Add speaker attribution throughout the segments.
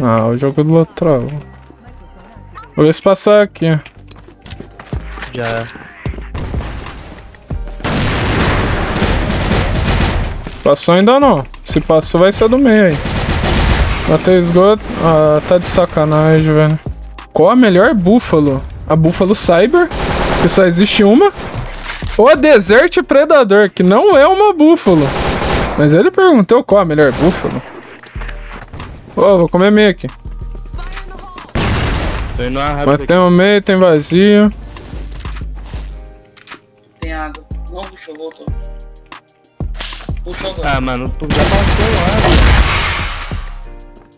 Speaker 1: Ah, o jogo do outro. Vou ver se passar aqui.
Speaker 2: Já.
Speaker 1: Passou ainda não. Se passou, vai ser do meio aí. Matei esgoto. Ah, tá de sacanagem, velho. Qual a melhor búfalo? A búfalo Cyber, que só existe uma. Ou a Desert Predador, que não é uma búfalo. Mas ele perguntou qual a melhor búfalo. Ô, oh, vou comer meio aqui.
Speaker 2: Tô indo uma rápida
Speaker 1: Mas tem um meio, tem vazio.
Speaker 3: Tem água. Não puxou, voltou. Puxou agora.
Speaker 2: Ah, mano, tu já passou lá.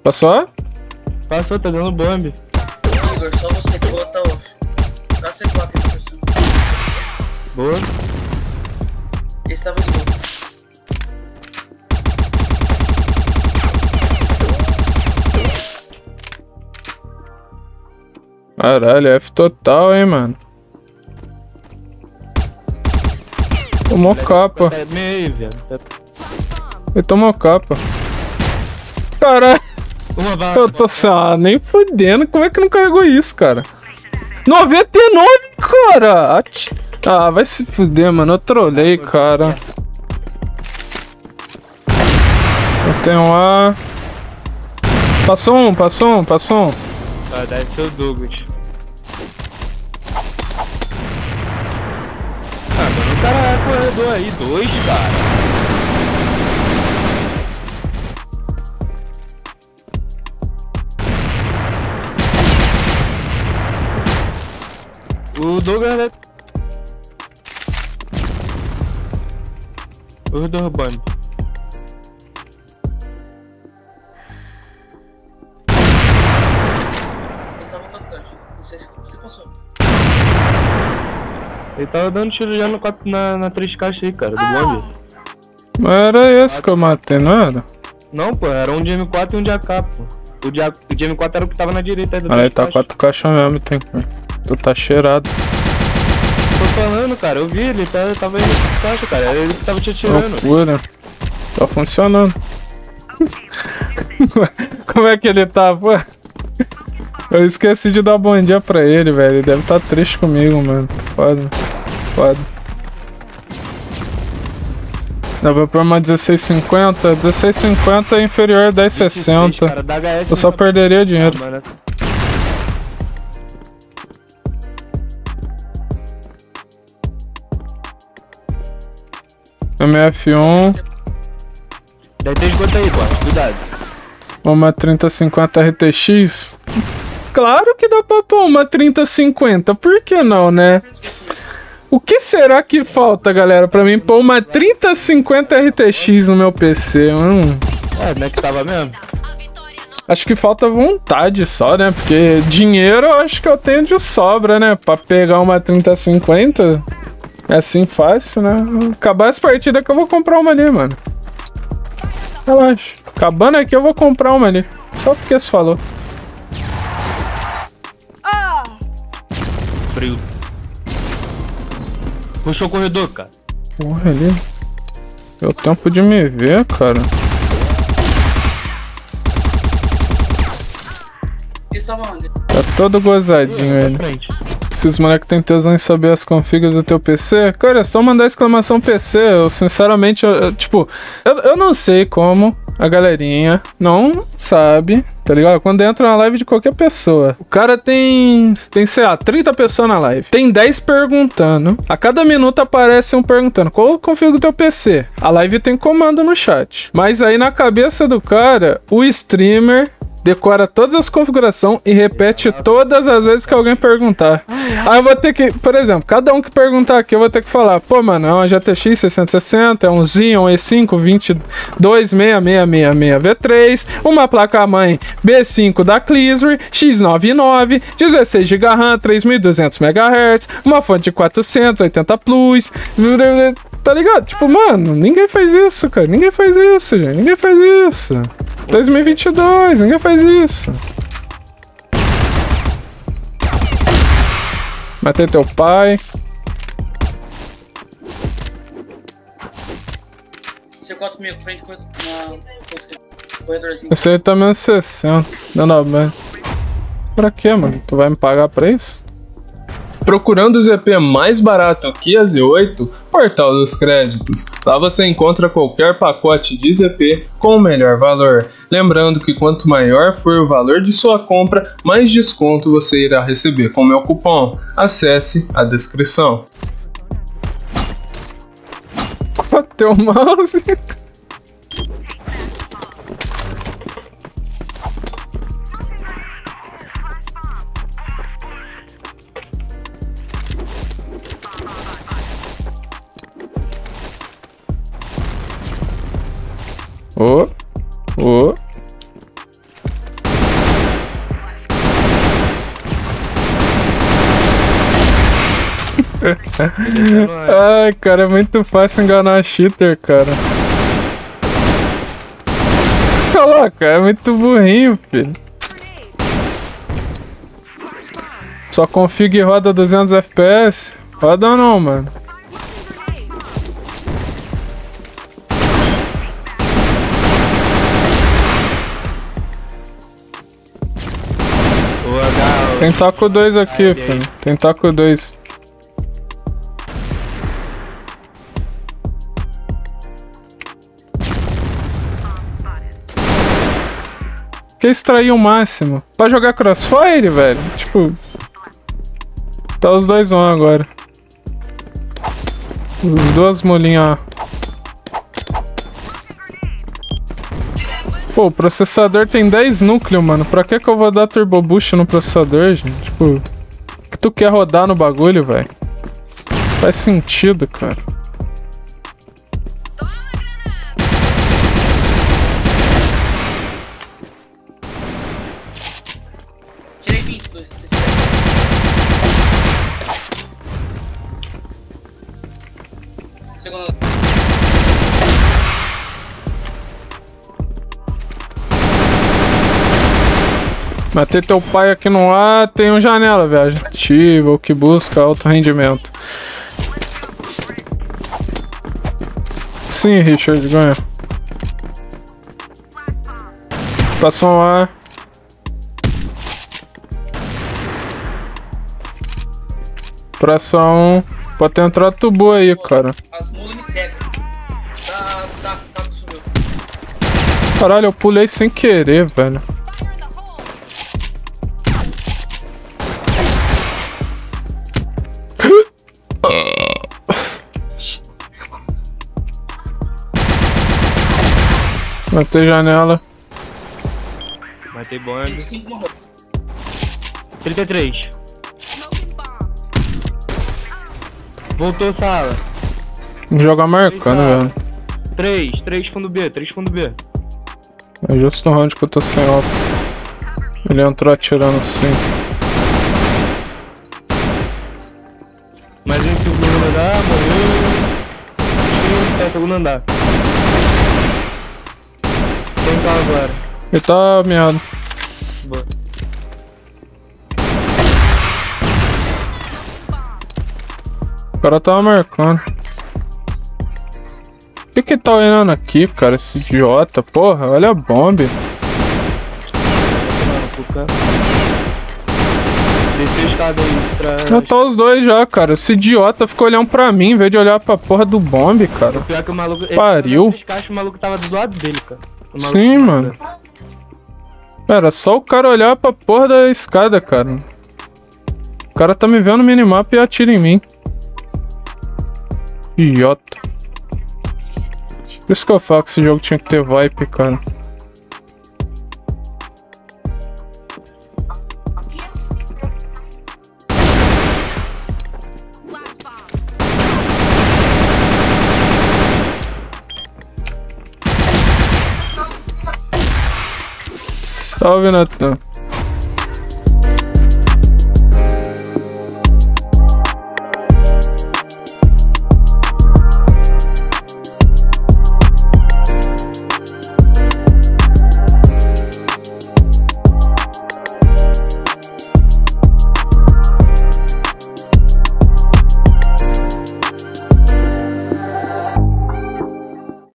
Speaker 1: Passou?
Speaker 2: Passou, tá dando bomb.
Speaker 3: Igor, só você que bota off. Dá C4 aí.
Speaker 2: Boa.
Speaker 3: Esse tava esgoto.
Speaker 1: Caralho, F total, hein, mano. Tomou capa.
Speaker 2: É.
Speaker 1: Ele tomou capa. Caralho, eu tô assim, ah, nem fudendo. Como é que não carregou isso, cara? 99, cara! Ah, vai se fuder, mano. Eu trolei, cara. Eu tenho um A. Passou um, passou um, passou um.
Speaker 2: Ah, deve ser o Douglas. Ah, mano, o cara é corredor aí, dois, cara. O Douglas é. Os dois roubando. Ele tava dando tiro já no, quatro- na, na três caixas aí, cara, do bonde.
Speaker 1: Mas era esse que eu matei, não era?
Speaker 2: Não, pô, era um de M4 e um de AK, pô. O de, o de M4 era o que tava na direita aí do
Speaker 1: Olha aí, tá
Speaker 2: caixas.
Speaker 1: quatro caixas mesmo, tem que. Tu tá cheirado.
Speaker 2: Tô falando, cara, eu vi, ele tá, tava aí na caixa, cara. Ele que tava te atirando.
Speaker 1: Loucura. Tá funcionando. Como é que ele tá, pô? Eu esqueci de dar bom dia pra ele, velho. Ele deve estar tá triste comigo, mano. Foda. Foda. Dá pra pôr uma 1650? 1650 é inferior a 1060.
Speaker 2: Cara, da HS
Speaker 1: Eu só perderia dinheiro.
Speaker 2: Ah, mano.
Speaker 1: MF1,
Speaker 2: Deve ter esgoto aí, pô. Cuidado.
Speaker 1: uma 3050 RTX. Claro que dá pra pôr uma 3050, por que não, né? O que será que falta, galera, pra mim pôr uma 3050 RTX no meu PC? Hum,
Speaker 2: É, não é que tava mesmo?
Speaker 1: acho que falta vontade só, né? Porque dinheiro eu acho que eu tenho de sobra, né? Pra pegar uma 3050 é assim fácil, né? Acabar essa partida que eu vou comprar uma ali, mano. Relaxa. Acabando aqui eu vou comprar uma ali. Só porque você falou.
Speaker 2: Frio. Puxou o corredor, cara.
Speaker 1: Porra, ali. Deu tempo de me ver, cara.
Speaker 3: Esse tava onde?
Speaker 1: Tá todo gozadinho ele. Esses moleques têm tesão em saber as config do teu PC. Cara, é só mandar exclamação PC. Eu, sinceramente, eu, eu, tipo, eu, eu não sei como a galerinha não sabe, tá ligado? Quando entra na live de qualquer pessoa, o cara tem, tem, sei lá, 30 pessoas na live. Tem 10 perguntando. A cada minuto aparece um perguntando qual o config do teu PC. A live tem comando no chat. Mas aí na cabeça do cara, o streamer decora todas as configurações e repete todas as vezes que alguém perguntar. Aí eu vou ter que, por exemplo, cada um que perguntar aqui, eu vou ter que falar, pô, mano, é uma GTX 660, é um Xeon E5 226666V3, uma placa-mãe B5 da Cleasry, X99, 16 GB RAM, 3200 MHz, uma fonte de 480 Plus, tá ligado? Tipo, mano, ninguém faz isso, cara, ninguém faz isso, gente, ninguém faz isso. 2022, ninguém faz isso. Matei teu pai.
Speaker 3: C4 comigo, frente com na. Corredorzinho.
Speaker 1: Esse aí tá menos 60. Não, não, mas. Pra quê, mano? Tu vai me pagar pra isso?
Speaker 4: Procurando o ZP mais barato que a Z8, Portal dos Créditos. Lá você encontra qualquer pacote de ZP com o melhor valor. Lembrando que quanto maior for o valor de sua compra, mais desconto você irá receber com meu cupom. Acesse a descrição.
Speaker 1: Bateu o mouse. Ai, cara, é muito fácil enganar cheater, cara. Olha lá, cara, é muito burrinho, filho. Só config e roda 200 FPS. Roda não, mano.
Speaker 2: H.
Speaker 1: Tem taco 2 aqui, filho. Tem taco 2. Quer extrair o máximo? Pra jogar crossfire, velho? Tipo. Tá os dois on agora. Os duas molinhas, ó. Pô, o processador tem 10 núcleos, mano. Pra que que eu vou dar turbo boost no processador, gente? Tipo, que tu quer rodar no bagulho, velho? Faz sentido, cara.
Speaker 3: Segundo.
Speaker 1: Matei teu pai aqui no ar, tem um janela, viagem ativa, o que busca alto rendimento. Sim, Richard, ganha. Passou um ar. Pressão. Pode entrar tubo aí, cara. Caralho, eu pulei sem querer, velho. Matei janela.
Speaker 2: Matei bomb.
Speaker 3: 25 morreu.
Speaker 2: 33. Voltou sala.
Speaker 1: Joga marcando, velho.
Speaker 2: 3, 3 fundo B, 3 fundo B.
Speaker 1: É justo no round que eu tô sem óculos. Ele entrou atirando assim.
Speaker 2: Mais um em segundo andar, morreu. Tá segundo andar. Tem carro agora.
Speaker 1: Ele tá meado.
Speaker 2: Boa.
Speaker 1: O cara tava marcando. O que que tá olhando aqui, cara? Esse idiota, porra, olha a bomba. Já tá os dois já, cara. Esse idiota ficou olhando pra mim em vez de olhar pra porra do bombe, cara.
Speaker 2: Pior que o maluco.
Speaker 1: Pariu.
Speaker 2: caixas, o maluco tava do lado dele, cara. O
Speaker 1: Sim, mano. Era só o cara olhar pra porra da escada, cara. O cara tá me vendo no minimapa e atira em mim. Idiota. Por isso que eu falo que esse jogo tinha que ter vibe, cara. Salve, Natan.